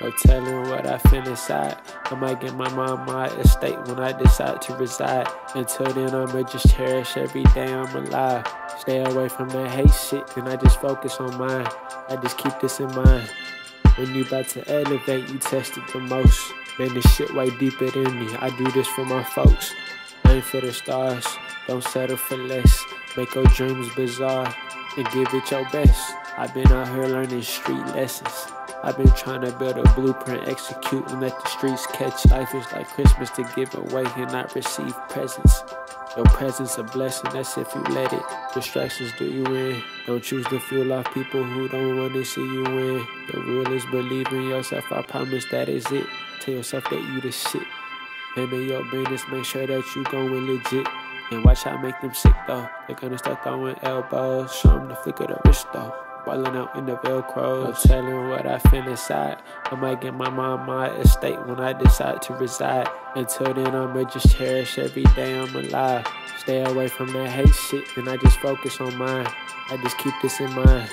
No telling what I feel inside. I might get my mom my estate when I decide to reside. Until then, I'ma just cherish every day I'm alive. Stay away from that hate shit, and I just focus on mine. I just keep this in mind. When you about to elevate, you test it the most. Man, this shit way deeper than me. I do this for my folks. Ain't for the stars. Don't settle for less. Make your dreams bizarre and give it your best. I've been out here learning street lessons. I've been trying to build a blueprint, execute, and let the streets catch. Life is like Christmas to give away and not receive presents. Your presence a blessing, that's if you let it. Distractions do you in. Don't choose to fuel off people who don't want to see you win. The rule is believe in yourself, I promise that is it. Tell yourself that you the shit. Handle your business, make sure that you going legit. And watch how I make them sick though. They're gonna start throwing elbows. Show them the flick of the wrist though. Falling out in the Velcro. No telling what I feel inside. I might get my mom my estate when I decide to reside. Until then, I'ma just cherish every day I'm alive. Stay away from that hate shit, and I just focus on mine. I just keep this in mind.